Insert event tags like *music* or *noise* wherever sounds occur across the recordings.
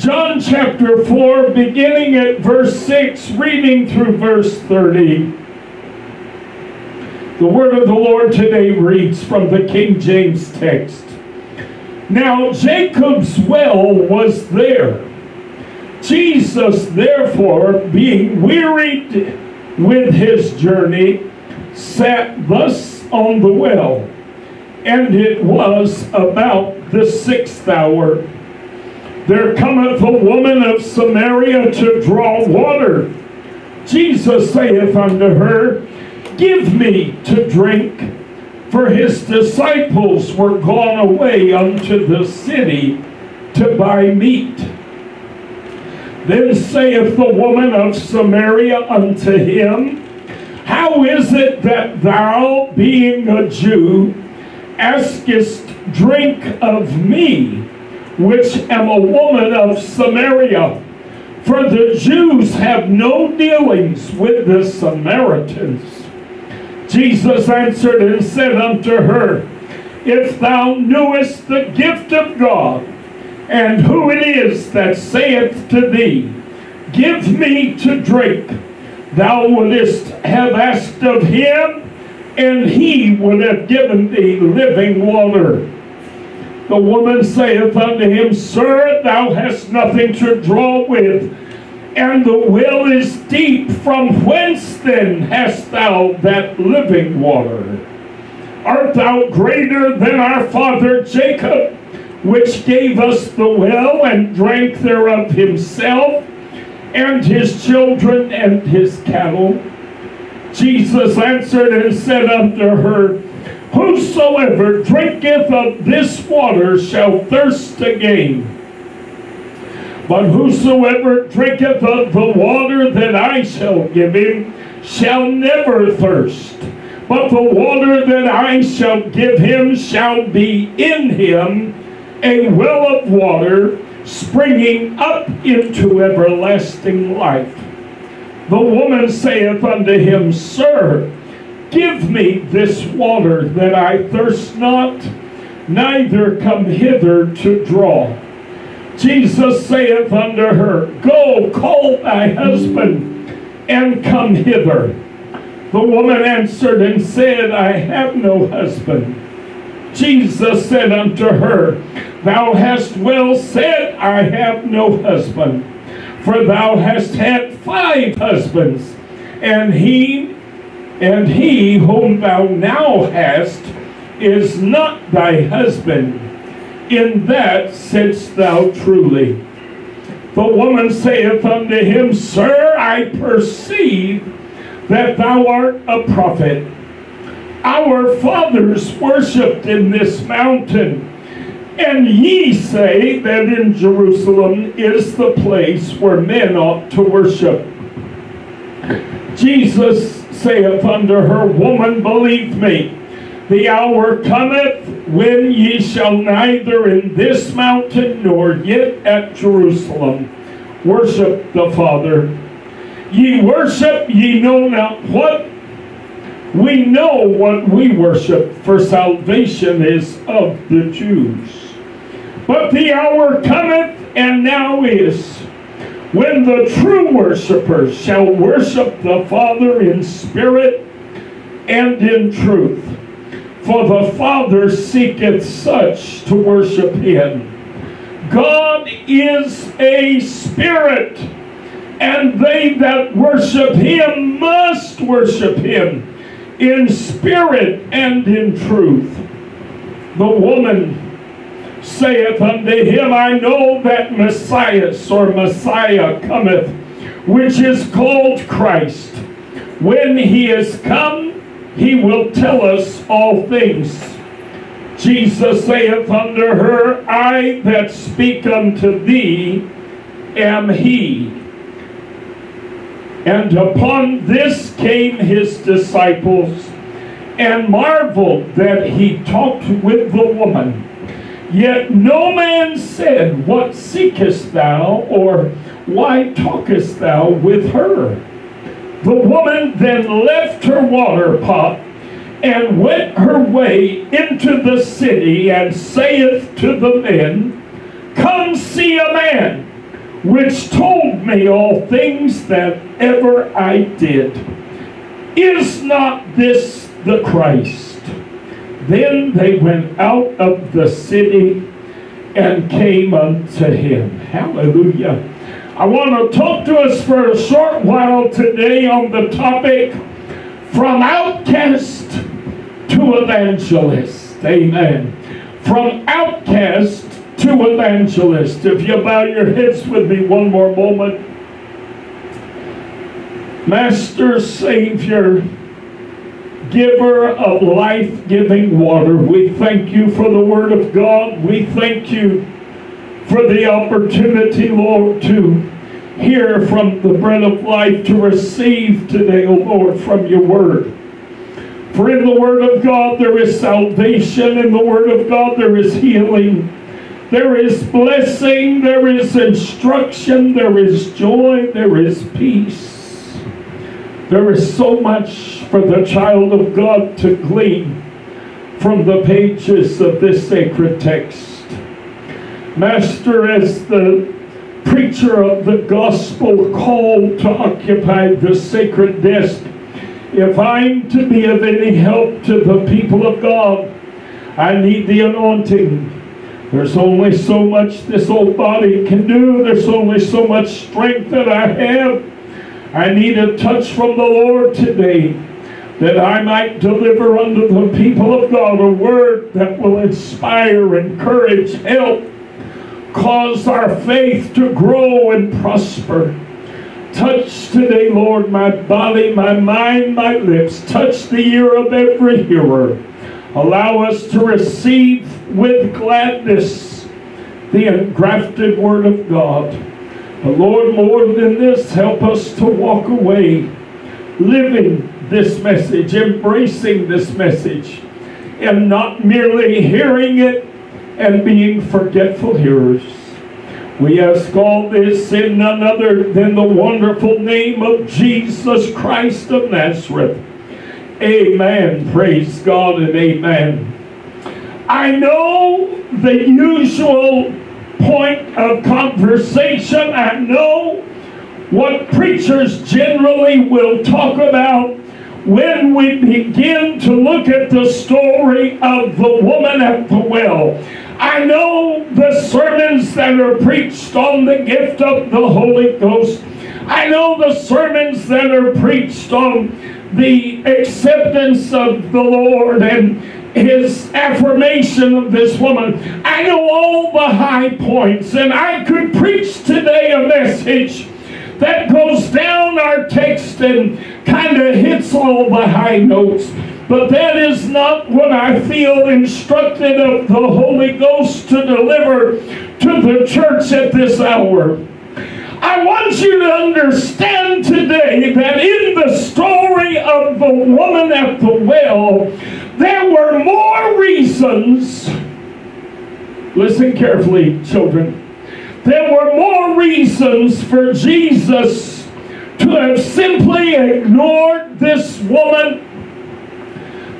John chapter 4, beginning at verse 6, reading through verse 30. The word of the Lord today reads from the King James text. Now Jacob's well was there. Jesus, therefore, being wearied with his journey, sat thus on the well. And it was about the sixth hour. There cometh a woman of Samaria to draw water. Jesus saith unto her, Give me to drink. For his disciples were gone away unto the city to buy meat. Then saith the woman of Samaria unto him, How is it that thou, being a Jew, askest drink of me, which am a woman of Samaria? For the Jews have no dealings with the Samaritans. Jesus answered and said unto her, If thou knewest the gift of God, and who it is that saith to thee, Give me to drink, thou wouldest have asked of him, and he would have given thee living water. The woman saith unto him, Sir, thou hast nothing to draw with and the well is deep. From whence then hast thou that living water? Art thou greater than our father Jacob, which gave us the well and drank thereof himself, and his children and his cattle? Jesus answered and said unto her, Whosoever drinketh of this water shall thirst again. But whosoever drinketh of the water that I shall give him shall never thirst. But the water that I shall give him shall be in him a well of water springing up into everlasting life. The woman saith unto him, Sir, give me this water that I thirst not, neither come hither to draw. Jesus saith unto her, Go, call thy husband, and come hither. The woman answered and said, I have no husband. Jesus said unto her, Thou hast well said, I have no husband. For thou hast had five husbands, and he and he whom thou now hast is not thy husband in that saidst thou truly. The woman saith unto him, Sir, I perceive that thou art a prophet. Our fathers worshipped in this mountain, and ye say that in Jerusalem is the place where men ought to worship. Jesus saith unto her, Woman, believe me, the hour cometh when ye shall neither in this mountain nor yet at Jerusalem worship the Father. Ye worship, ye know not what. We know what we worship, for salvation is of the Jews. But the hour cometh, and now is, when the true worshippers shall worship the Father in spirit and in truth. For the Father seeketh such to worship him. God is a spirit, and they that worship him must worship him in spirit and in truth. The woman saith unto him, I know that Messias or Messiah cometh, which is called Christ. When he is come, he will tell us all things. Jesus saith unto her, I that speak unto thee am he. And upon this came his disciples, and marveled that he talked with the woman. Yet no man said, What seekest thou? or Why talkest thou with her? The woman then left her water pot and went her way into the city and saith to the men, Come see a man which told me all things that ever I did. Is not this the Christ? Then they went out of the city and came unto him. Hallelujah. I want to talk to us for a short while today on the topic from outcast to evangelist. Amen. From outcast to evangelist. If you bow your heads with me one more moment. Master, Savior, giver of life giving water, we thank you for the Word of God. We thank you for the opportunity, Lord, to hear from the bread of life, to receive today, O Lord, from your Word. For in the Word of God there is salvation, in the Word of God there is healing. There is blessing, there is instruction, there is joy, there is peace. There is so much for the child of God to glean from the pages of this sacred text. Master, as the preacher of the gospel called to occupy the sacred desk, if I'm to be of any help to the people of God, I need the anointing. There's only so much this old body can do. There's only so much strength that I have. I need a touch from the Lord today that I might deliver unto the people of God a word that will inspire, encourage, help, cause our faith to grow and prosper. Touch today, Lord, my body, my mind, my lips. Touch the ear of every hearer. Allow us to receive with gladness the engrafted Word of God. But Lord, more than this, help us to walk away living this message, embracing this message, and not merely hearing it and being forgetful hearers. We ask all this in none other than the wonderful name of Jesus Christ of Nazareth. Amen. Praise God and amen. I know the usual point of conversation. I know what preachers generally will talk about when we begin to look at the story of the woman at the well. I know the sermons that are preached on the gift of the Holy Ghost. I know the sermons that are preached on the acceptance of the Lord and his affirmation of this woman. I know all the high points, and I could preach today a message that goes down our text and kind of hits all the high notes. But that is not what I feel instructed of the Holy Ghost to deliver to the church at this hour. I want you to understand today that in the story of the woman at the well, there were more reasons. Listen carefully, children. There were more reasons for Jesus to have simply ignored this woman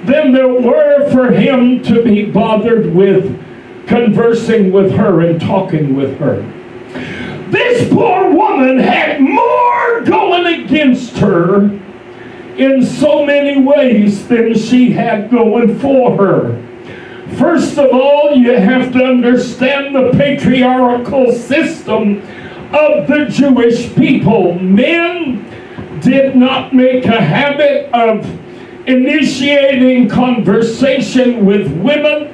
than there were for him to be bothered with conversing with her and talking with her. This poor woman had more going against her in so many ways than she had going for her. First of all, you have to understand the patriarchal system of the Jewish people. Men did not make a habit of initiating conversation with women,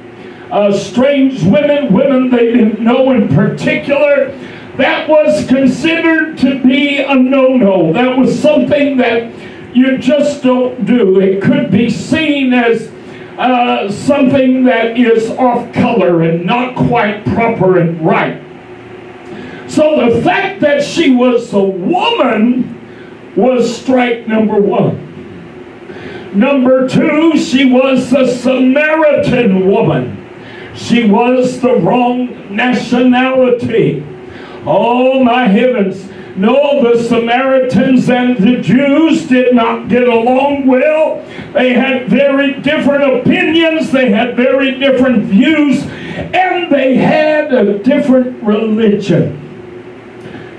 uh, strange women, women they didn't know in particular that was considered to be a no-no. That was something that you just don't do. It could be seen as uh, something that is off color and not quite proper and right. So the fact that she was a woman was strike number one. Number two, she was a Samaritan woman. She was the wrong nationality. Oh, my heavens. No, the Samaritans and the Jews did not get along well. They had very different opinions, they had very different views, and they had a different religion.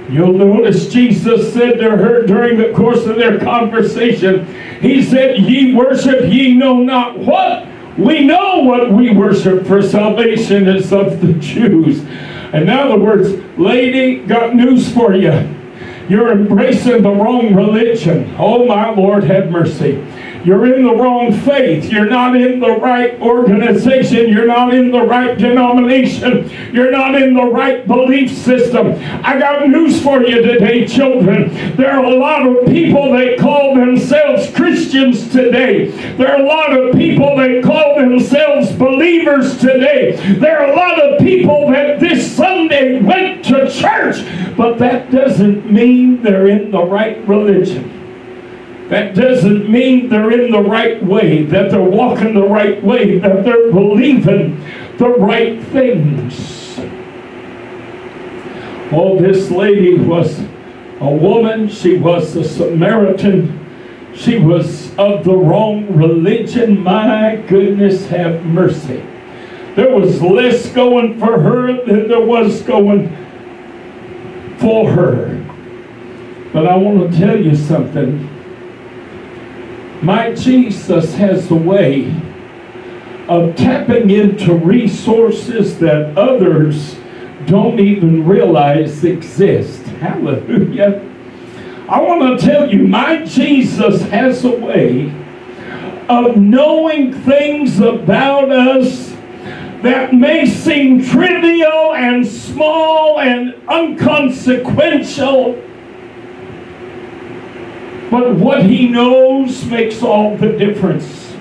You'll notice Jesus said to her during the course of their conversation, He said, Ye worship ye know not what. We know what we worship, for salvation is of the *laughs* Jews. In other words, lady, got news for you. You're embracing the wrong religion. Oh, my Lord, have mercy. You're in the wrong faith. You're not in the right organization. You're not in the right denomination. You're not in the right belief system. I got news for you today, children. There are a lot of people that call themselves Christians today. There are a lot of people that call themselves believers today. There are a lot of people that this Sunday went to church, but that doesn't mean they're in the right religion. That doesn't mean they're in the right way, that they're walking the right way, that they're believing the right things. Oh, this lady was a woman. She was a Samaritan. She was of the wrong religion. My goodness, have mercy. There was less going for her than there was going for her. But I want to tell you something. My Jesus has a way of tapping into resources that others don't even realize exist. Hallelujah. I want to tell you, my Jesus has a way of knowing things about us that may seem trivial and small and unconsequential but what he knows makes all the difference.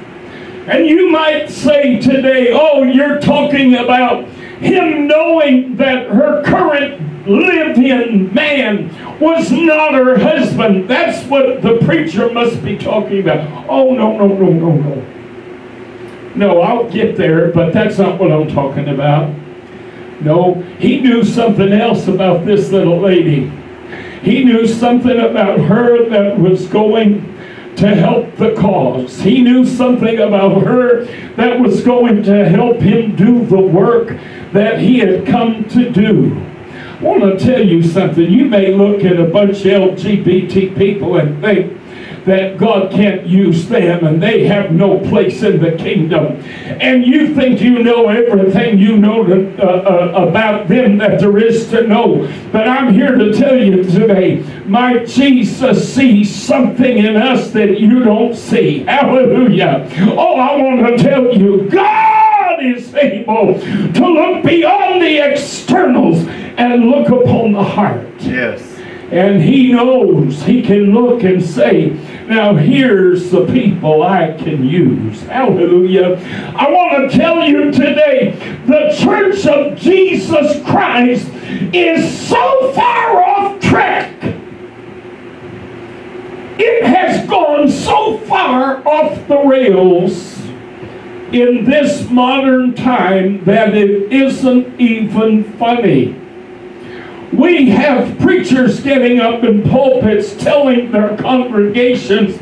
And you might say today, oh, you're talking about him knowing that her current live-in man was not her husband. That's what the preacher must be talking about. Oh, no, no, no, no, no. No, I'll get there, but that's not what I'm talking about. No, he knew something else about this little lady. He knew something about her that was going to help the cause. He knew something about her that was going to help him do the work that he had come to do. I want to tell you something. You may look at a bunch of LGBT people and think, that God can't use them and they have no place in the kingdom. And you think you know everything you know to, uh, uh, about them that there is to know. But I'm here to tell you today, my Jesus sees something in us that you don't see. Hallelujah. Oh, I want to tell you, God is able to look beyond the externals and look upon the heart. Yes. And he knows he can look and say, now here's the people I can use. Hallelujah. I want to tell you today, the church of Jesus Christ is so far off track. It has gone so far off the rails in this modern time that it isn't even funny. We have preachers getting up in pulpits telling their congregations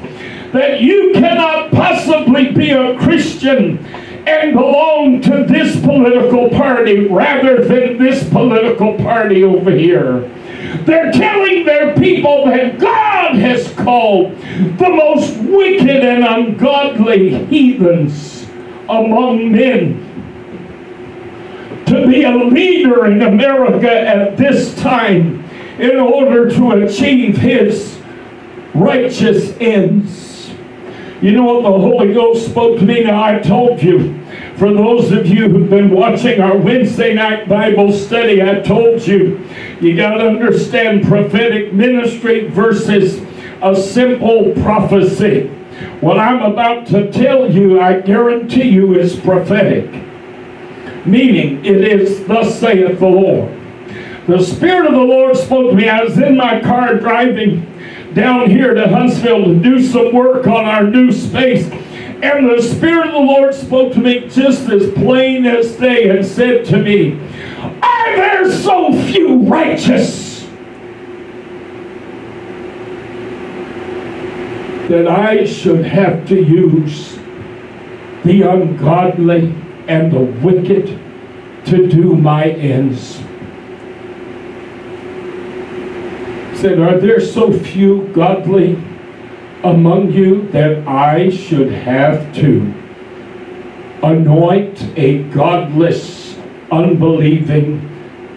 that you cannot possibly be a Christian and belong to this political party rather than this political party over here. They're telling their people that God has called the most wicked and ungodly heathens among men to be a leader in America at this time in order to achieve his righteous ends. You know what the Holy Ghost spoke to me? Now, I told you, for those of you who've been watching our Wednesday night Bible study, I told you, you got to understand prophetic ministry versus a simple prophecy. What I'm about to tell you, I guarantee you, is prophetic meaning it is thus saith the Lord. The Spirit of the Lord spoke to me. I was in my car driving down here to Huntsville to do some work on our new space. And the Spirit of the Lord spoke to me just as plain as day and said to me, Are there so few righteous that I should have to use the ungodly and the wicked to do my ends. said, Are there so few godly among you that I should have to anoint a godless, unbelieving,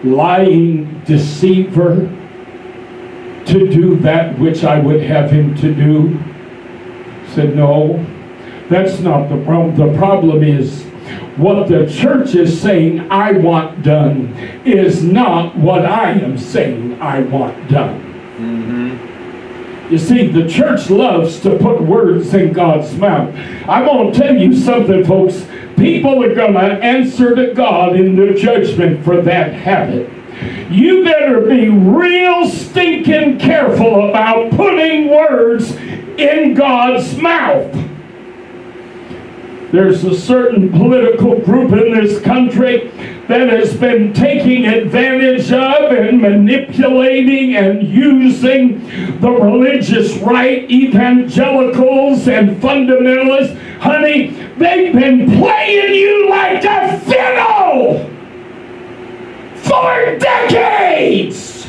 lying deceiver to do that which I would have him to do? Said, No, that's not the problem. The problem is what the church is saying I want done is not what I am saying I want done. Mm-hmm. You see, the church loves to put words in God's mouth. I'm going to tell you something, folks. People are going to answer to God in the judgment for that habit. You better be real stinking careful about putting words in God's mouth. There's a certain political group in this country that has been taking advantage of and manipulating and using the religious right, evangelicals and fundamentalists. Honey, they've been playing you like a fiddle for decades.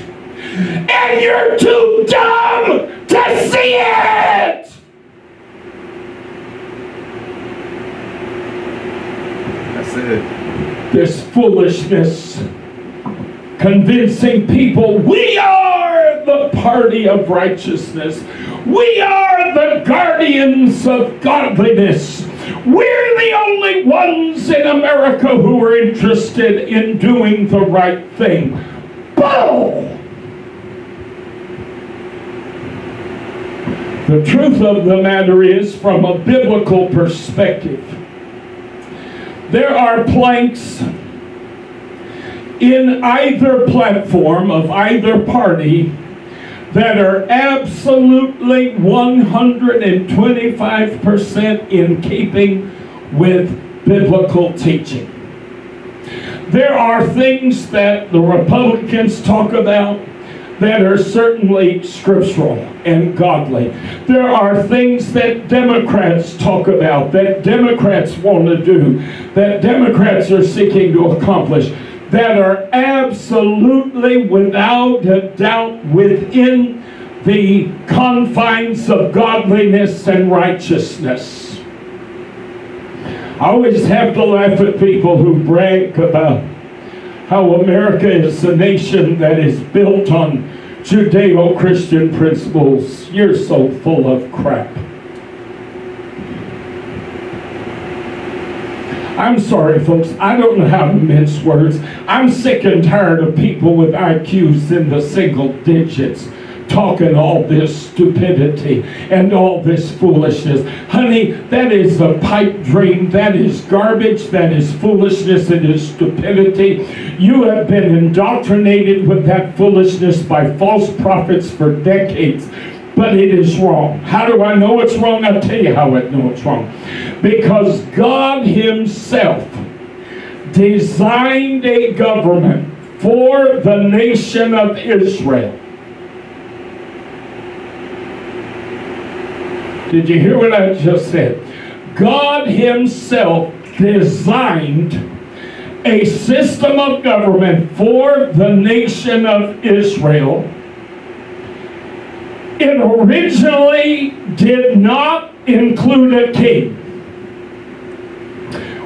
And you're too dumb to see it. This foolishness convincing people we are the party of righteousness. We are the guardians of godliness. We're the only ones in America who are interested in doing the right thing. Bull! The truth of the matter is, from a biblical perspective, there are planks in either platform of either party that are absolutely 125% in keeping with biblical teaching. There are things that the Republicans talk about that are certainly scriptural and godly. There are things that Democrats talk about, that Democrats want to do, that Democrats are seeking to accomplish, that are absolutely without a doubt within the confines of godliness and righteousness. I always have to laugh at people who brag about how America is a nation that is built on Judeo-Christian principles. You're so full of crap. I'm sorry, folks. I don't know how to mince words. I'm sick and tired of people with IQs in the single digits talking all this stupidity and all this foolishness. Honey, that is a pipe dream. That is garbage. That is foolishness. It is stupidity. You have been indoctrinated with that foolishness by false prophets for decades but it is wrong. How do I know it's wrong? I'll tell you how I know it's wrong. Because God Himself designed a government for the nation of Israel Did you hear what I just said? God Himself designed a system of government for the nation of Israel. It originally did not include a king.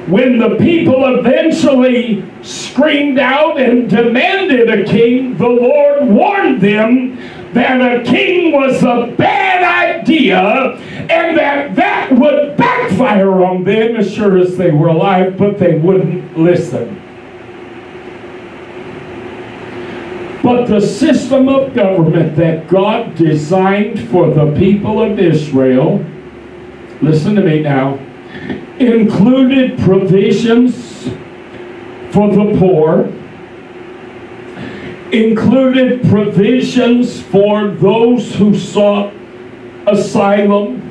When the people eventually screamed out and demanded a king, the Lord warned them that a king was a bad idea and that that would backfire on them as sure as they were alive, but they wouldn't listen. But the system of government that God designed for the people of Israel, listen to me now, included provisions for the poor, included provisions for those who sought asylum,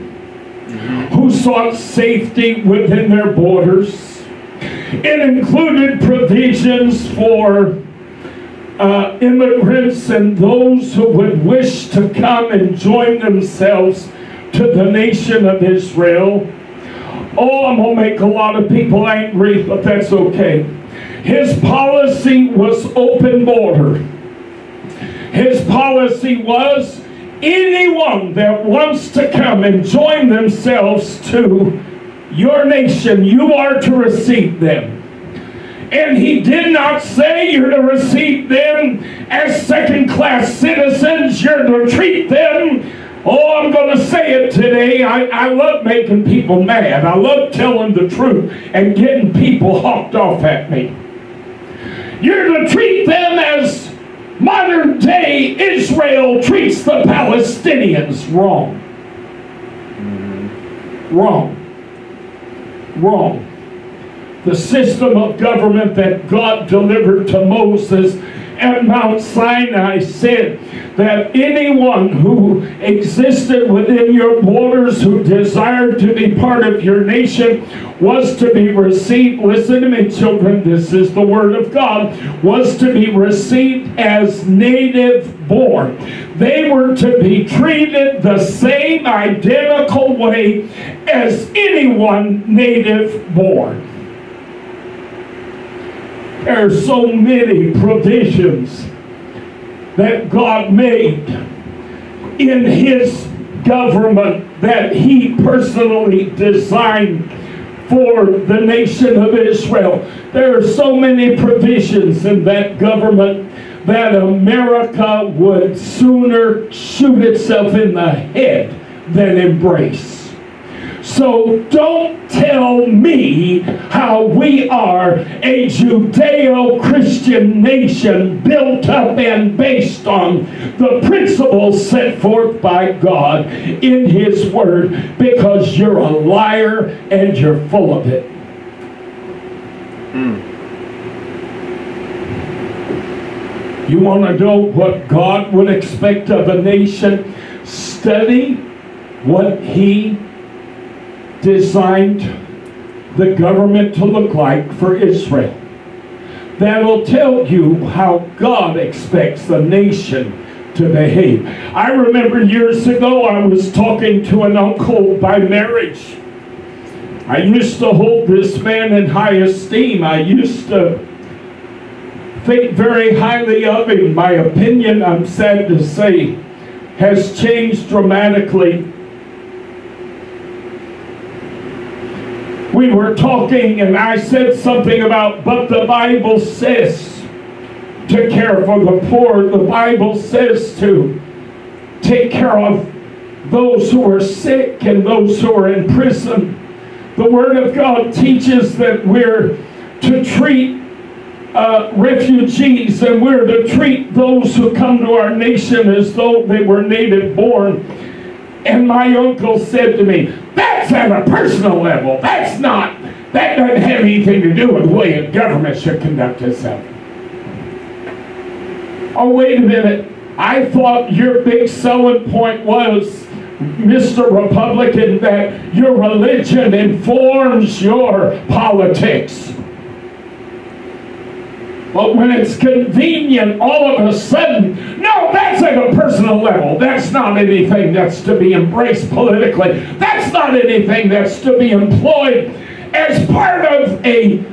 who sought safety within their borders. It included provisions for uh, immigrants and those who would wish to come and join themselves to the nation of Israel. Oh, I'm going to make a lot of people angry, but that's okay. His policy was open border. His policy was anyone that wants to come and join themselves to your nation, you are to receive them. And he did not say you're to receive them as second class citizens, you're to treat them. Oh, I'm going to say it today. I, I love making people mad. I love telling the truth and getting people hawked off at me. You're to treat them as modern day Israel treats the Palestinians wrong. Wrong. Wrong the system of government that God delivered to Moses at Mount Sinai said that anyone who existed within your borders who desired to be part of your nation was to be received, listen to me children, this is the word of God, was to be received as native born. They were to be treated the same identical way as anyone native born. There are so many provisions that God made in His government that He personally designed for the nation of Israel. There are so many provisions in that government that America would sooner shoot itself in the head than embrace. So don't tell me how we are a Judeo-Christian nation built up and based on the principles set forth by God in His Word because you're a liar and you're full of it. Mm. You want to know what God would expect of a nation? Study what He designed the government to look like for Israel. That'll tell you how God expects the nation to behave. I remember years ago I was talking to an uncle by marriage. I used to hold this man in high esteem. I used to think very highly of him. My opinion, I'm sad to say, has changed dramatically we were talking and I said something about, but the Bible says to care for the poor. The Bible says to take care of those who are sick and those who are in prison. The Word of God teaches that we're to treat uh, refugees and we're to treat those who come to our nation as though they were native born. And my uncle said to me, that's at a personal level. That's not, that doesn't have anything to do with the way a government should conduct itself. Oh, wait a minute. I thought your big selling point was, Mr. Republican, that your religion informs your politics. But when it's convenient, all of a sudden, no, that's at a personal level. That's not anything that's to be embraced politically. That's not anything that's to be employed as part of a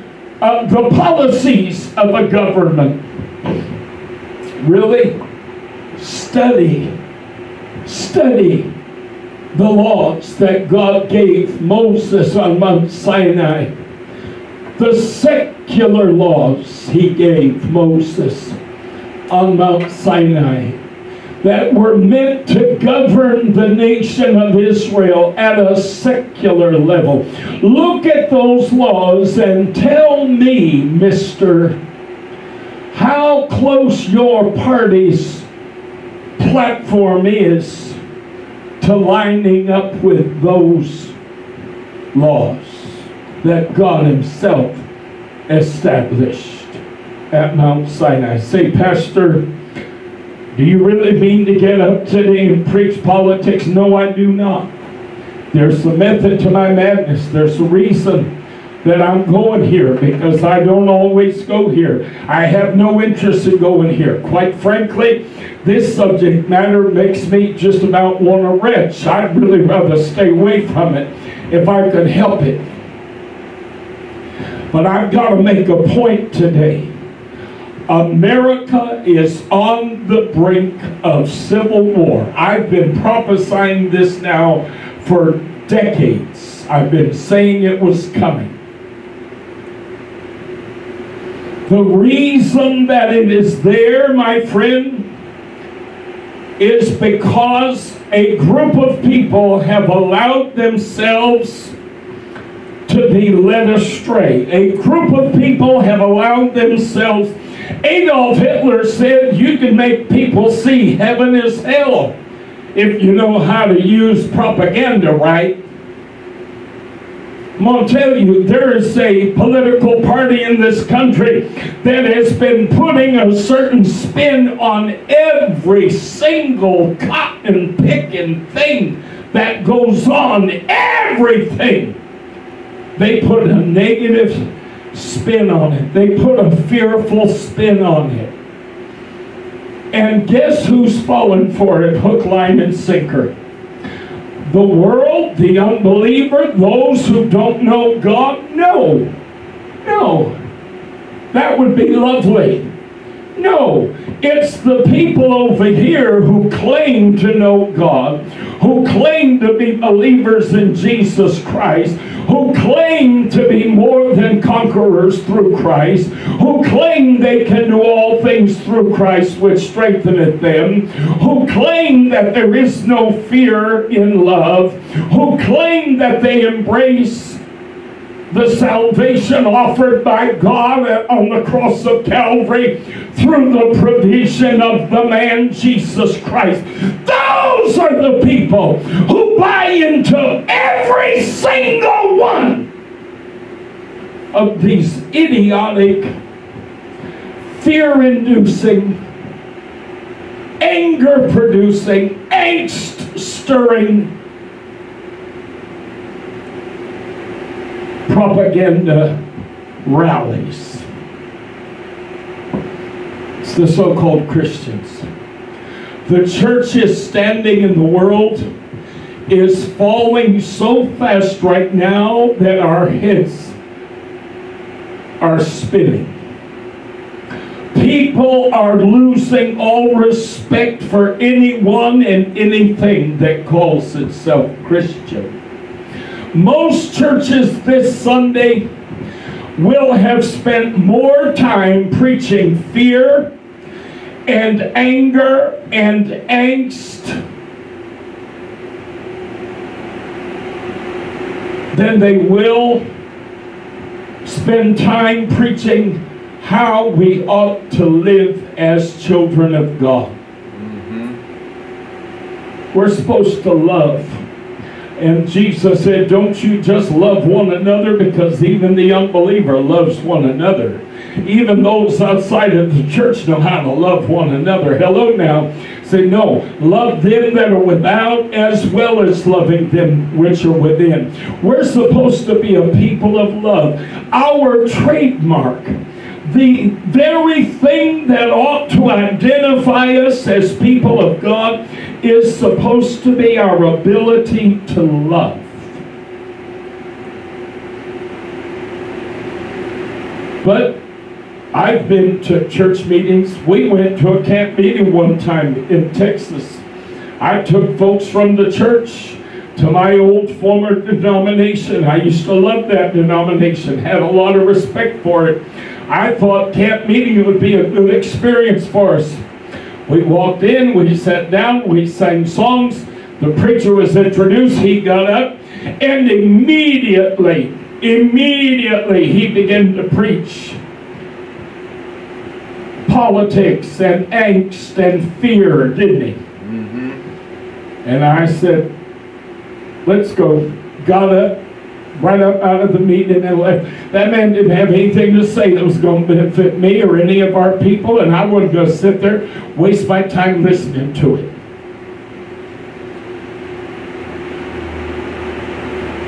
uh, the policies of a government. Really? Study, study the laws that God gave Moses on Mount Sinai the secular laws he gave Moses on Mount Sinai that were meant to govern the nation of Israel at a secular level. Look at those laws and tell me, mister, how close your party's platform is to lining up with those laws that God Himself established at Mount Sinai. Say, Pastor, do you really mean to get up today and preach politics? No, I do not. There's a method to my madness. There's a reason that I'm going here because I don't always go here. I have no interest in going here. Quite frankly, this subject matter makes me just about want to retch. I'd really rather stay away from it if I could help it. But I've got to make a point today. America is on the brink of civil war. I've been prophesying this now for decades. I've been saying it was coming. The reason that it is there, my friend, is because a group of people have allowed themselves to be led astray. A group of people have allowed themselves. Adolf Hitler said you can make people see heaven as hell if you know how to use propaganda right. I'm going to tell you, there is a political party in this country that has been putting a certain spin on every single cotton picking thing that goes on. Everything. They put a negative spin on it. They put a fearful spin on it. And guess who's fallen for it, hook, line, and sinker? the world, the unbeliever, those who don't know God? No. No. That would be lovely. No, it's the people over here who claim to know God, who claim to be believers in Jesus Christ, who claim to be more than conquerors through Christ, who claim they can do all things through Christ which strengtheneth them, who claim that there is no fear in love, who claim that they embrace the salvation offered by God on the cross of Calvary through the provision of the man Jesus Christ. Those are the people who buy into every single one of these idiotic, fear inducing, anger propaganda rallies. It's the so called Christians. The church is standing in the world is falling so fast right now that our heads are spinning. People are losing all respect for anyone and anything that calls itself Christian. Most churches this Sunday will have spent more time preaching fear and anger and angst than they will spend time preaching how we ought to live as children of God. Mm-hmm. We're supposed to love and Jesus said, Don't you just love one another because even the unbeliever loves one another. Even those outside of the church know how to love one another. Hello now. Say, no, love them that are without as well as loving them which are within. We're supposed to be a people of love. Our trademark the very thing that ought to identify us as people of God is supposed to be our ability to love. But I've been to church meetings. We went to a camp meeting one time in Texas. I took folks from the church to my old former denomination. I used to love that denomination, had a lot of respect for it. I thought camp meeting would be a good experience for us. We walked in, we sat down, we sang songs. The preacher was introduced, he got up, and immediately, immediately he began to preach politics and angst and fear, didn't he? Mm-hmm. And I said, let's go. Got up, right up out of the meeting and left. That man didn't have anything to say that was going to benefit me or any of our people, and I wasn't going to sit there, waste my time listening to it.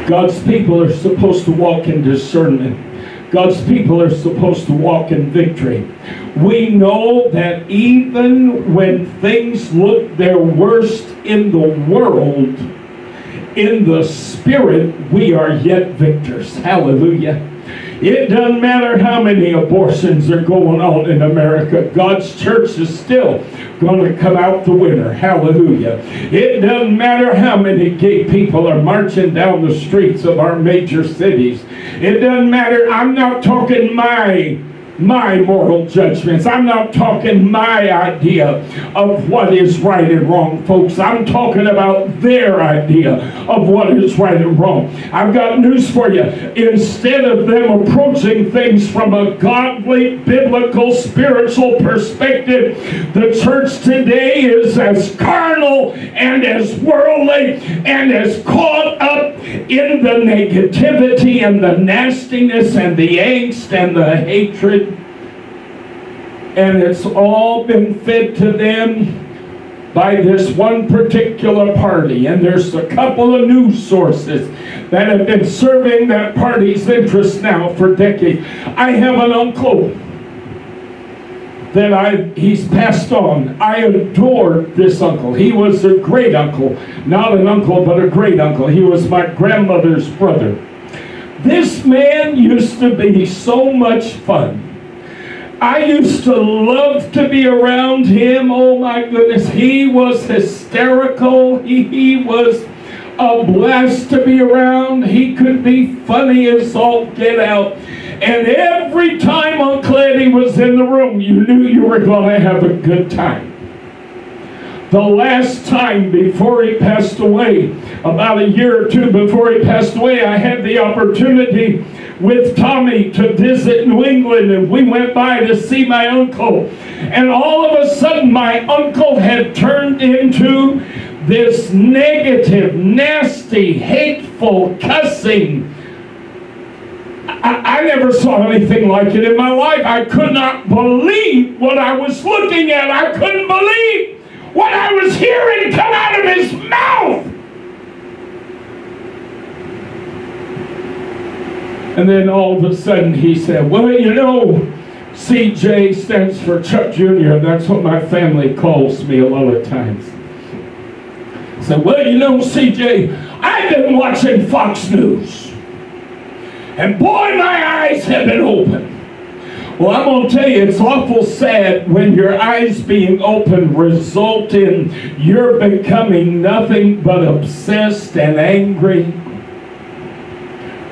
God's people are supposed to walk in discernment. God's people are supposed to walk in victory. We know that even when things look their worst in the world, in the spirit, we are yet victors. Hallelujah. It doesn't matter how many abortions are going on in America, God's church is still going to come out the winner. Hallelujah. It doesn't matter how many gay people are marching down the streets of our major cities. It doesn't matter. I'm not talking my my moral judgments. I'm not talking my idea of what is right and wrong, folks. I'm talking about their idea of what is right and wrong. I've got news for you. Instead of them approaching things from a godly, biblical, spiritual perspective, the church today is as carnal and as worldly and as caught up in the negativity and the nastiness and the angst and the hatred and it's all been fed to them by this one particular party. And there's a couple of news sources that have been serving that party's interests now for decades. I have an uncle that I he's passed on. I adored this uncle. He was a great uncle, not an uncle, but a great uncle. He was my grandmother's brother. This man used to be so much fun. I used to love to be around him. Oh my goodness. He was hysterical. He, he was a blast to be around. He could be funny as all get out. And every time Uncle Eddie was in the room, you knew you were going to have a good time. The last time before he passed away, about a year or two before he passed away, I had the opportunity with Tommy to visit New England, and we went by to see my uncle. And all of a sudden, my uncle had turned into this negative, nasty, hateful, cussing. I, I, never saw anything like it in my life. I could not believe what I was looking at. I couldn't believe what I was hearing come out of his mouth. And then all of a sudden he said, Well, you know, CJ stands for Chuck Jr. That's what my family calls me a lot of times. I said, Well, you know, CJ, I've been watching Fox News. And boy, my eyes have been open. Well, I'm going to tell you, it's awful sad when your eyes being open result in you're becoming nothing but obsessed and angry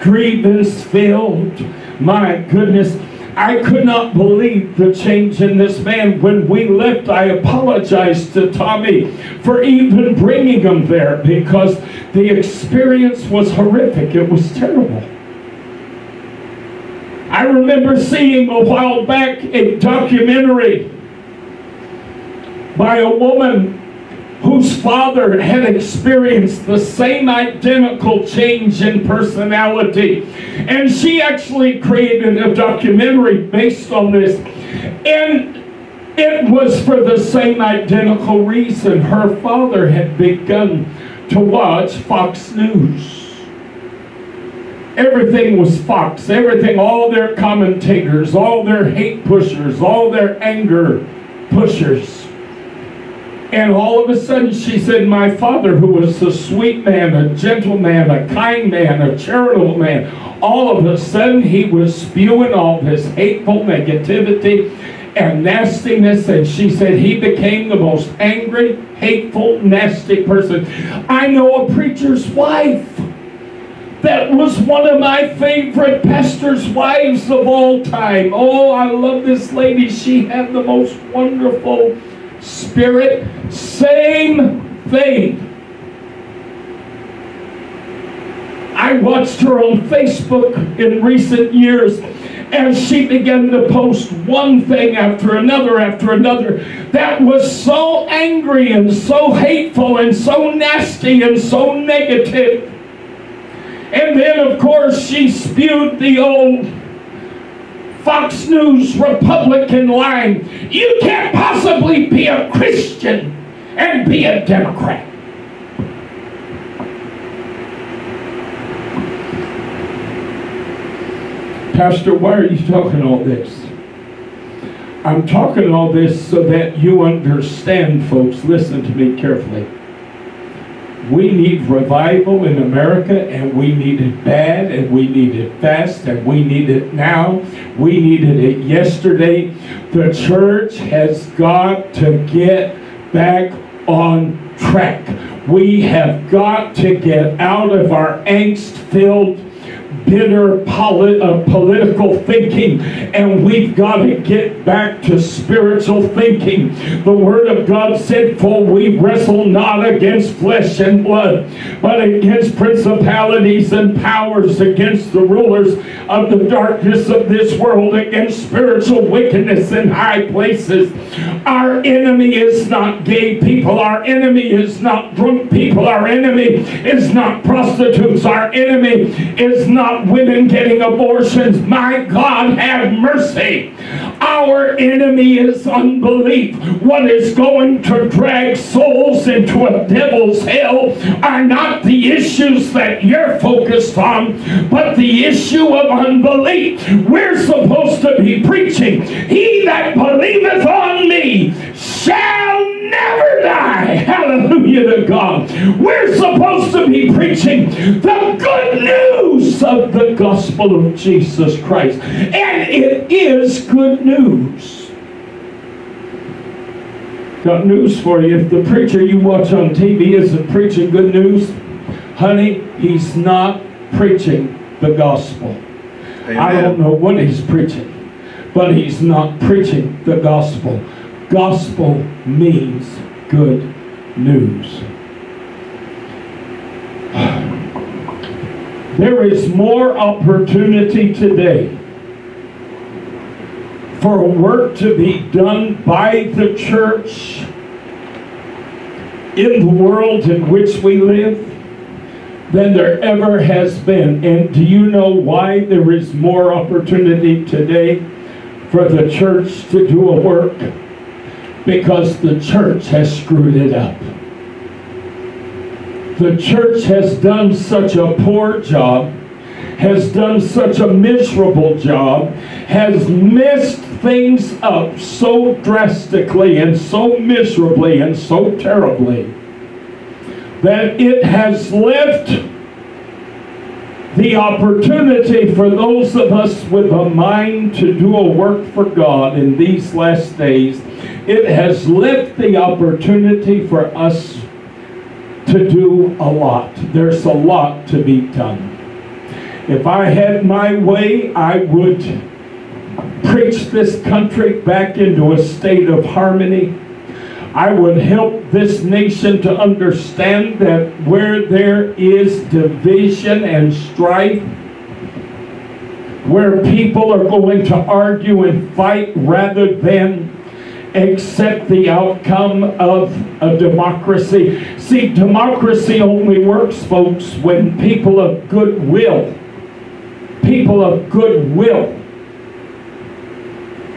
grievance filled. My goodness. I could not believe the change in this man. When we left, I apologized to Tommy for even bringing him there because the experience was horrific. It was terrible. I remember seeing a while back a documentary by a woman whose father had experienced the same identical change in personality. And she actually created a documentary based on this. And it was for the same identical reason. Her father had begun to watch Fox News. Everything was Fox. Everything, all their commentators, all their hate pushers, all their anger pushers and all of a sudden she said, My father, who was a sweet man, a gentle man, a kind man, a charitable man, all of a sudden he was spewing all this hateful negativity and nastiness. And she said he became the most angry, hateful, nasty person. I know a preacher's wife that was one of my favorite pastor's wives of all time. Oh, I love this lady. She had the most wonderful spirit, same thing. I watched her on Facebook in recent years and she began to post one thing after another after another that was so angry and so hateful and so nasty and so negative. And then, of course, she spewed the old Fox News Republican line. You can't possibly be a Christian and be a Democrat. Pastor, why are you talking all this? I'm talking all this so that you understand, folks. Listen to me carefully. We need revival in America, and we need it bad, and we need it fast, and we need it now. We needed it yesterday. The church has got to get back on track. We have got to get out of our angst filled bitter uh, political thinking, and we've got to get back to spiritual thinking. The Word of God said, For we wrestle not against flesh and blood, but against principalities and powers, against the rulers of the darkness of this world, against spiritual wickedness in high places. Our enemy is not gay people, our enemy is not drunk people, our enemy is not prostitutes, our enemy is not women getting abortions. My God, have mercy. Our enemy is unbelief. What is going to drag souls into a devil's hell are not the issues that you're focused on, but the issue of unbelief. We're supposed to be preaching, He that believeth on me shall never die. Hallelujah to God. We're supposed to be preaching the good news of the gospel of Jesus Christ. And it is good news. Got news for you. If the preacher you watch on TV isn't preaching good news, honey, he's not preaching the gospel. Amen. I don't know what he's preaching, but he's not preaching the gospel. Gospel means good news. *sighs* There is more opportunity today for work to be done by the church in the world in which we live than there ever has been. And do you know why there is more opportunity today for the church to do a work? Because the church has screwed it up the church has done such a poor job, has done such a miserable job, has messed things up so drastically and so miserably and so terribly that it has left the opportunity for those of us with a mind to do a work for God in these last days, it has left the opportunity for us to do a lot. There's a lot to be done. If I had my way, I would preach this country back into a state of harmony. I would help this nation to understand that where there is division and strife, where people are going to argue and fight rather than accept the outcome of a democracy. See, democracy only works, folks, when people of goodwill, people of goodwill,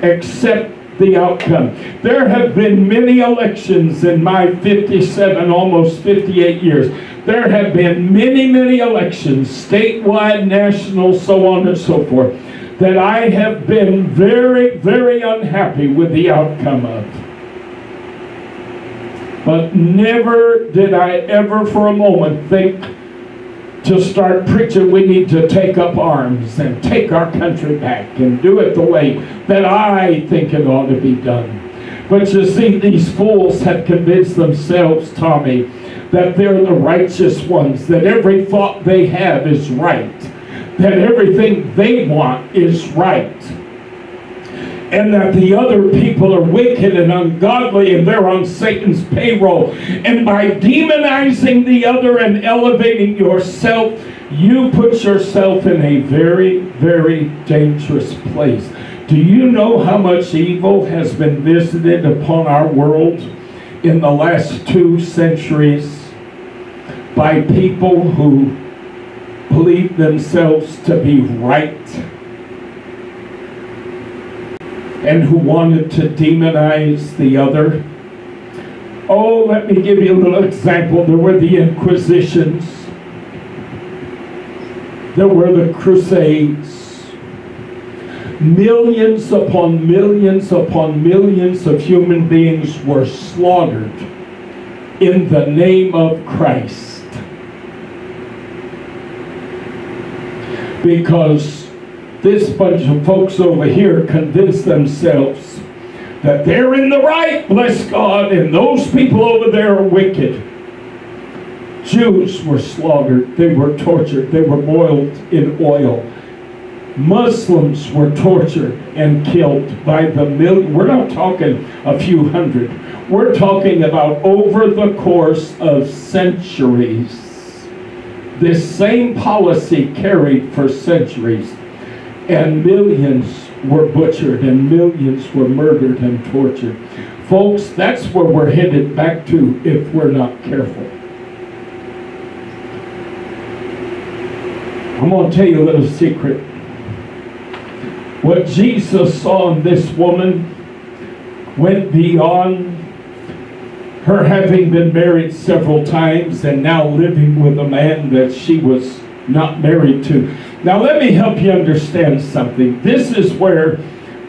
accept the outcome. There have been many elections in my 57, almost 58 years. There have been many, many elections, statewide, national, so on and so forth that I have been very, very unhappy with the outcome of. But never did I ever for a moment think to start preaching we need to take up arms and take our country back and do it the way that I think it ought to be done. But you see, these fools have convinced themselves, Tommy, that they're the righteous ones, that every thought they have is right that everything they want is right. And that the other people are wicked and ungodly and they're on Satan's payroll. And by demonizing the other and elevating yourself, you put yourself in a very, very dangerous place. Do you know how much evil has been visited upon our world in the last two centuries by people who believe themselves to be right and who wanted to demonize the other. Oh, let me give you a little example. There were the Inquisitions. There were the Crusades. Millions upon millions upon millions of human beings were slaughtered in the name of Christ because this bunch of folks over here convince themselves that they're in the right, bless God, and those people over there are wicked. Jews were slaughtered, they were tortured, they were boiled in oil. Muslims were tortured and killed by the million. We're not talking a few hundred. We're talking about over the course of centuries. This same policy carried for centuries. And millions were butchered and millions were murdered and tortured. Folks, that's where we're headed back to if we're not careful. I'm going to tell you a little secret. What Jesus saw in this woman went beyond her having been married several times and now living with a man that she was not married to. Now, let me help you understand something. This is where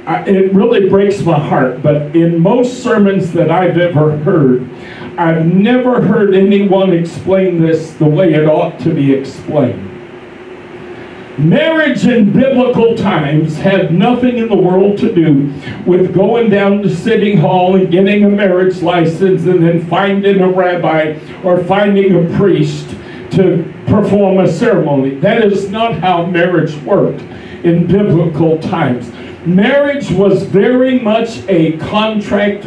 I, it really breaks my heart, but in most sermons that I've ever heard, I've never heard anyone explain this the way it ought to be explained. Marriage in biblical times had nothing in the world to do with going down to City Hall and getting a marriage license and then finding a rabbi or finding a priest to perform a ceremony. That is not how marriage worked in biblical times. Marriage was very much a contract,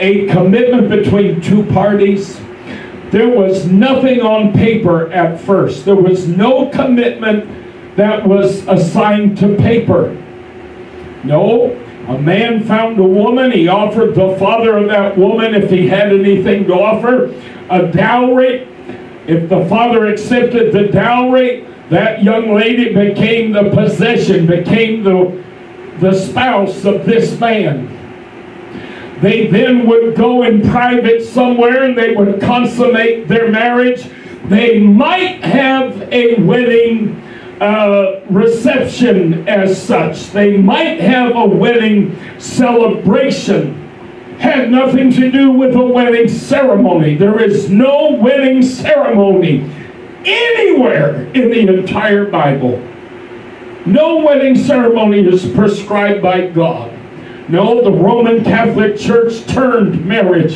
a commitment between two parties. There was nothing on paper at first. There was no commitment that was assigned to paper. No, a man found a woman, he offered the father of that woman, if he had anything to offer, a dowry. If the father accepted the dowry, that young lady became the possession, became the, the spouse of this man. They then would go in private somewhere and they would consummate their marriage. They might have a wedding uh, reception as such. They might have a wedding celebration. Had nothing to do with a wedding ceremony. There is no wedding ceremony anywhere in the entire Bible. No wedding ceremony is prescribed by God. No, the Roman Catholic Church turned marriage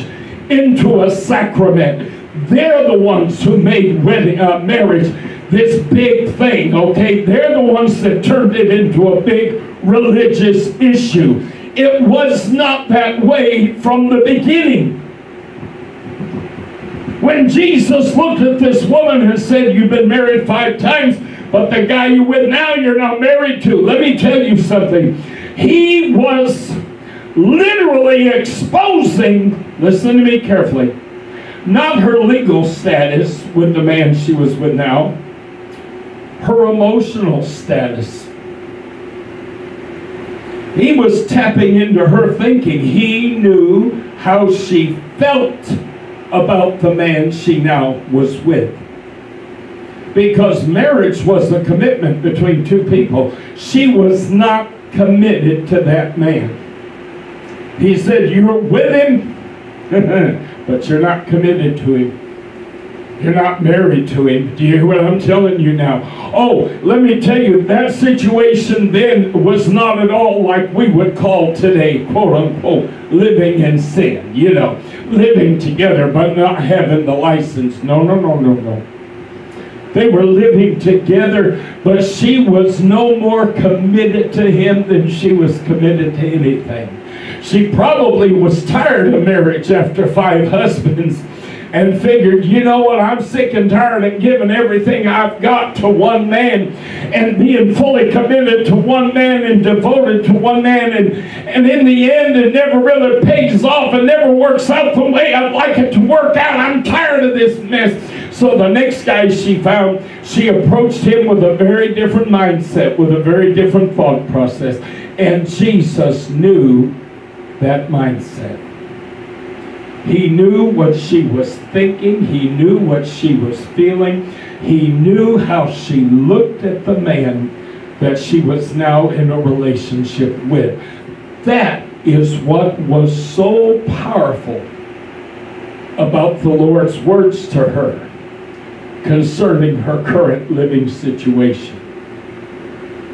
into a sacrament. They're the ones who made wedding, uh, marriage this big thing, okay? They're the ones that turned it into a big religious issue. It was not that way from the beginning. When Jesus looked at this woman and said, You've been married five times, but the guy you're with now you're not married to. Let me tell you something. He was literally exposing, listen to me carefully, not her legal status with the man she was with now, her emotional status. He was tapping into her thinking. He knew how she felt about the man she now was with. Because marriage was a commitment between two people. She was not committed to that man. He said, You're with him, *laughs* but you're not committed to him. You're not married to him. Do you hear what I'm telling you now? Oh, let me tell you, that situation then was not at all like we would call today, quote unquote, living in sin. You know, living together but not having the license. No, no, no, no, no. They were living together, but she was no more committed to him than she was committed to anything. She probably was tired of marriage after five *laughs* husbands and figured, you know what, I'm sick and tired of giving everything I've got to one man and being fully committed to one man and devoted to one man. And, and in the end, it never really pays off and never works out the way I'd like it to work out. I'm tired of this mess. So the next guy she found, she approached him with a very different mindset, with a very different thought process. And Jesus knew that mindset. He knew what she was thinking. He knew what she was feeling. He knew how she looked at the man that she was now in a relationship with. That is what was so powerful about the Lord's words to her concerning her current living situation.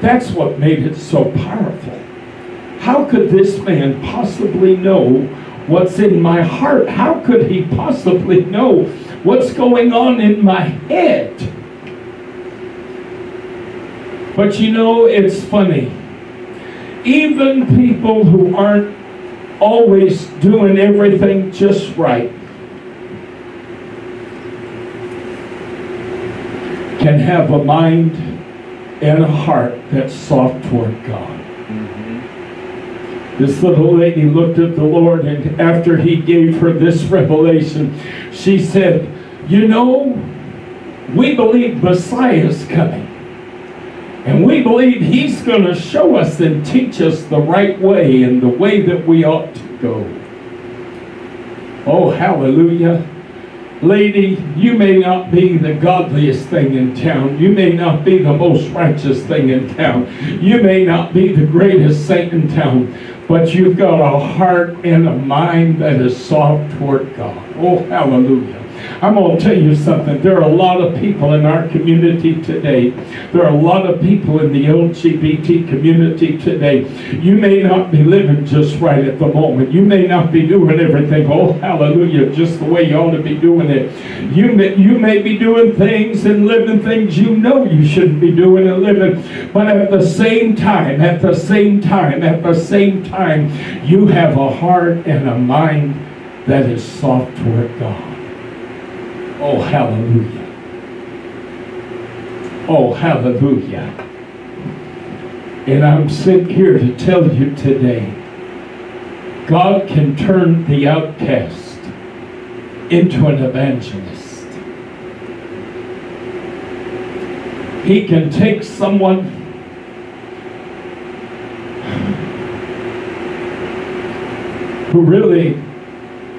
That's what made it so powerful. How could this man possibly know what's in my heart? How could he possibly know what's going on in my head? But you know, it's funny. Even people who aren't always doing everything just right can have a mind and a heart that's soft toward God. This little lady looked at the Lord, and after he gave her this revelation, she said, You know, we believe Messiah's coming. And we believe he's going to show us and teach us the right way and the way that we ought to go. Oh, hallelujah. Lady, you may not be the godliest thing in town. You may not be the most righteous thing in town. You may not be the greatest saint in town. But you've got a heart and a mind that is soft toward God. Oh, hallelujah. I'm going to tell you something. There are a lot of people in our community today. There are a lot of people in the LGBT community today. You may not be living just right at the moment. You may not be doing everything, oh hallelujah, just the way you ought to be doing it. You may, you may be doing things and living things you know you shouldn't be doing and living. But at the same time, at the same time, at the same time, you have a heart and a mind that is soft toward God. Oh, hallelujah. Oh, hallelujah. And I'm sitting here to tell you today God can turn the outcast into an evangelist. He can take someone who really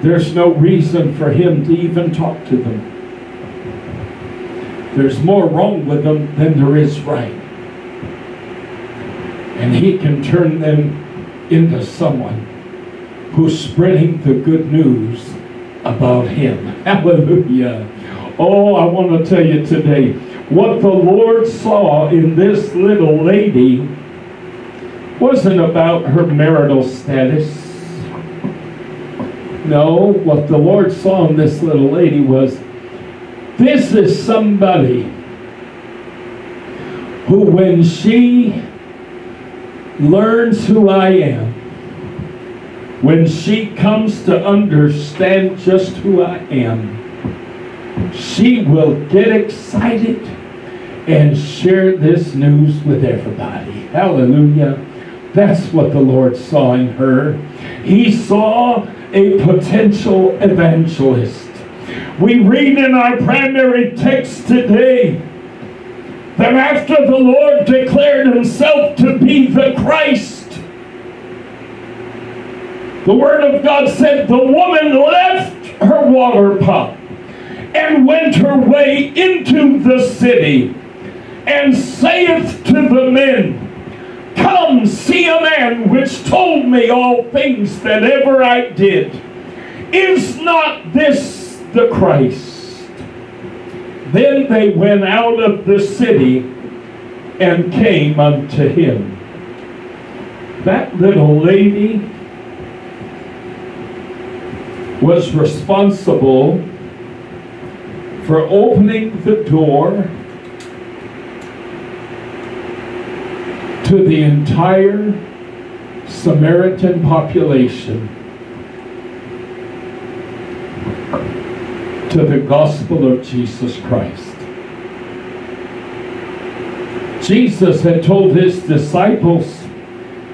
there's no reason for him to even talk to them. There's more wrong with them than there is right. And he can turn them into someone who's spreading the good news about him. *laughs* Hallelujah. Oh, I want to tell you today what the Lord saw in this little lady wasn't about her marital status. No, what the Lord saw in this little lady was this is somebody who, when she learns who I am, when she comes to understand just who I am, she will get excited and share this news with everybody. Hallelujah. That's what the Lord saw in her. He saw a potential evangelist. We read in our primary text today that after the Lord declared himself to be the Christ, the Word of God said the woman left her water pot and went her way into the city and saith to the men, Come see a man which told me all things that ever I did. Is not this the Christ. Then they went out of the city and came unto him. That little lady was responsible for opening the door to the entire Samaritan population to the gospel of Jesus Christ. Jesus had told his disciples,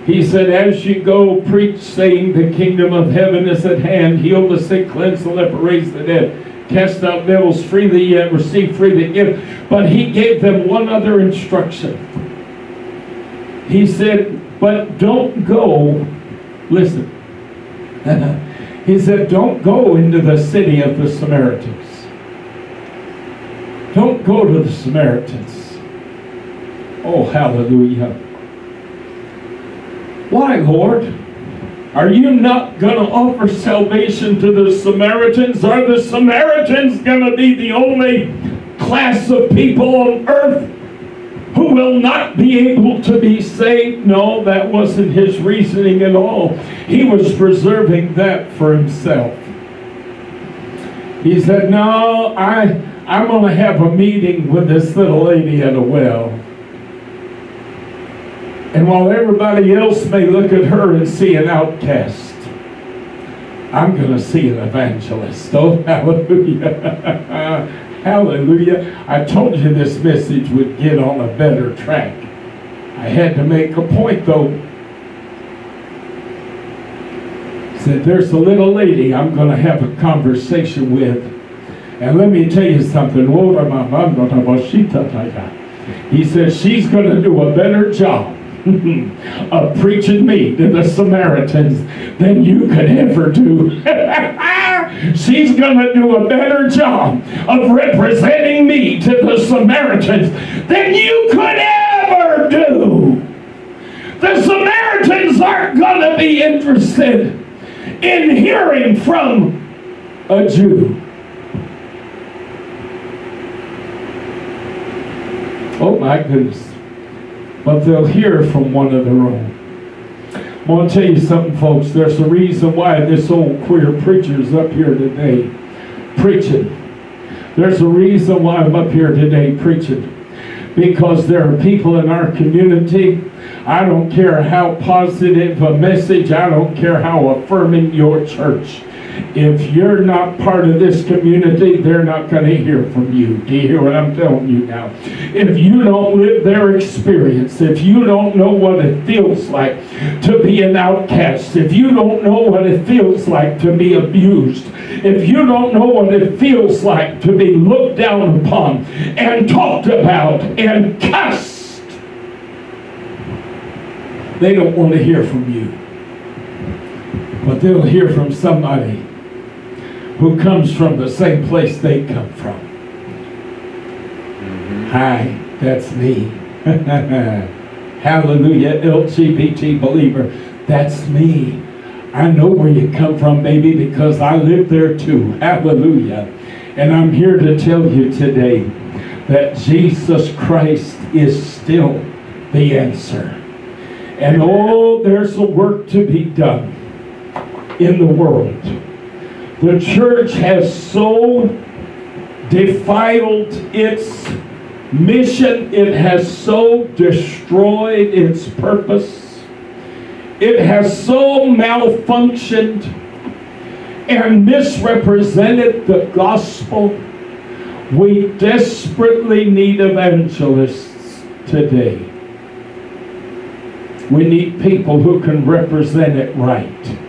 he said, As you go, preach, saying, The kingdom of heaven is at hand, heal the sick, cleanse the leper, raise the dead, cast out devils, freely yet uh, receive, freely give. But he gave them one other instruction. He said, But don't go, listen. *laughs* He said, Don't go into the city of the Samaritans. Don't go to the Samaritans. Oh, hallelujah. Why, Lord? Are you not going to offer salvation to the Samaritans? Are the Samaritans going to be the only class of people on earth who will not be able to be saved. No, that wasn't his reasoning at all. He was preserving that for himself. He said, No, I, I'm going to have a meeting with this little lady at a well. And while everybody else may look at her and see an outcast, I'm going to see an evangelist. Oh, *laughs* hallelujah. Hallelujah. I told you this message would get on a better track. I had to make a point, though. Said, there's a little lady I'm going to have a conversation with. And let me tell you something. He says she's going to do a better job *laughs* of preaching me to the Samaritans than you could ever do. *laughs* She's going to do a better job of representing me to the Samaritans than you could ever do. The Samaritans aren't going to be interested in hearing from a Jew. Oh my goodness but they'll hear from one of their own. I want to tell you something, folks. There's a reason why this old queer preacher is up here today preaching. There's a reason why I'm up here today preaching. Because there are people in our community, I don't care how positive a message, I don't care how affirming your church if you're not part of this community, they're not going to hear from you. Do you hear what I'm telling you now? If you don't live their experience, if you don't know what it feels like to be an outcast, if you don't know what it feels like to be abused, if you don't know what it feels like to be looked down upon and talked about and cussed, they don't want to hear from you. But they'll hear from somebody who comes from the same place they come from. Mm-hmm. Hi, that's me. *laughs* Hallelujah, LGBT believer. That's me. I know where you come from, baby, because I live there too. Hallelujah. And I'm here to tell you today that Jesus Christ is still the answer. And oh, there's a work to be done in the world. The church has so defiled its mission, it has so destroyed its purpose, it has so malfunctioned and misrepresented the gospel. We desperately need evangelists today. We need people who can represent it right.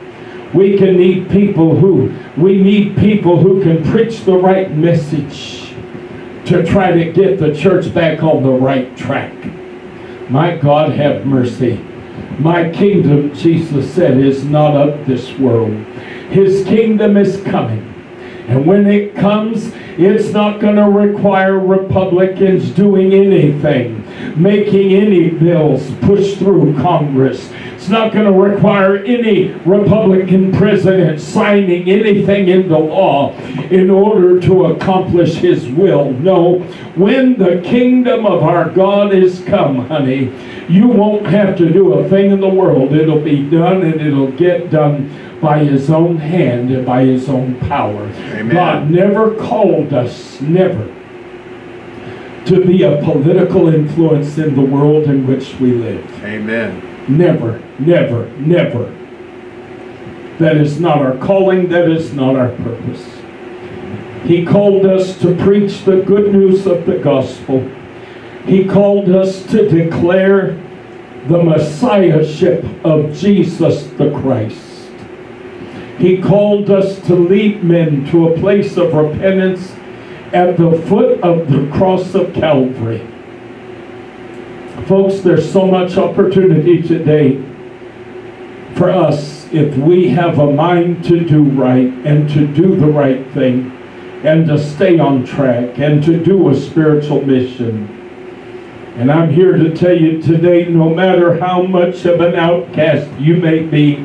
We can need people who we need people who can preach the right message to try to get the church back on the right track. My God have mercy. My kingdom, Jesus said, is not of this world. His kingdom is coming. And when it comes, it's not going to require Republicans doing anything, making any bills push through Congress. It's not going to require any Republican president signing anything into law in order to accomplish his will. No, when the kingdom of our God is come, honey, you won't have to do a thing in the world. It'll be done and it'll get done by his own hand and by his own power. Amen. God never called us, never, to be a political influence in the world in which we live. Amen. Never, never, never. That is not our calling, that is not our purpose. He called us to preach the good news of the gospel. He called us to declare the messiahship of Jesus the Christ. He called us to lead men to a place of repentance at the foot of the cross of Calvary. Folks, there's so much opportunity today for us if we have a mind to do right and to do the right thing and to stay on track and to do a spiritual mission. And I'm here to tell you today, no matter how much of an outcast you may be,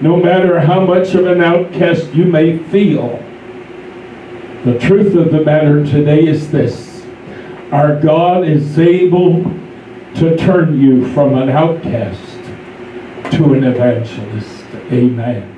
no matter how much of an outcast you may feel. The truth of the matter today is this. Our God is able to turn you from an outcast to an evangelist. Amen.